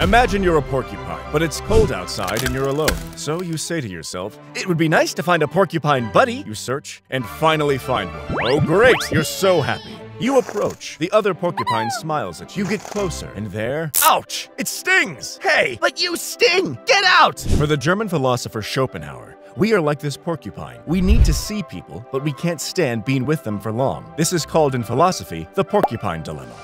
Imagine you're a porcupine, but it's cold outside and you're alone. So you say to yourself, it would be nice to find a porcupine buddy. You search and finally find one. Oh, great! You're so happy. You approach. The other porcupine smiles at you. You get closer, and there. Ouch! It stings! Hey, but you sting! Get out! For the German philosopher Schopenhauer, we are like this porcupine. We need to see people, but we can't stand being with them for long. This is called in philosophy the porcupine dilemma.